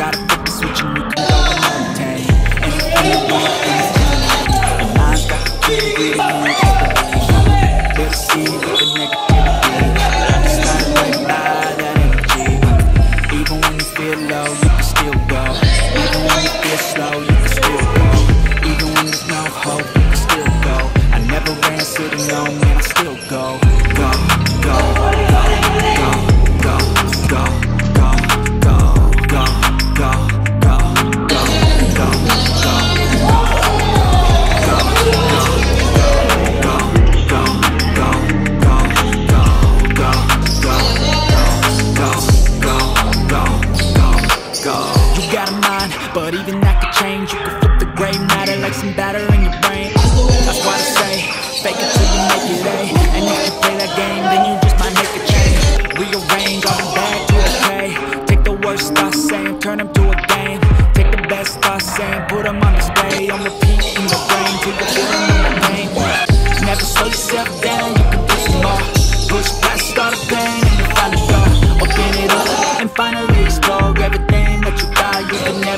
gotta flip the switch and you can go and maintain you want to mind's got to and you can believe Build a seed with the negativity. Just gotta live by that energy. Even when you feel low, you can still go. Even when you feel slow, mind. But even that could change. You could flip the gray matter like some batter in your brain. That's why I say, fake it till you make it, A And if you play that game, then you just might make a change. Rearrange all the bad to okay Take the worst thoughts saying, turn them to a game. Take the best thoughts saying, put them on display. I'm repeating the brain till you're feeling the pain. Never slow yourself down, you can push them all Push past all the pain and you find the door. Open it up and finally explore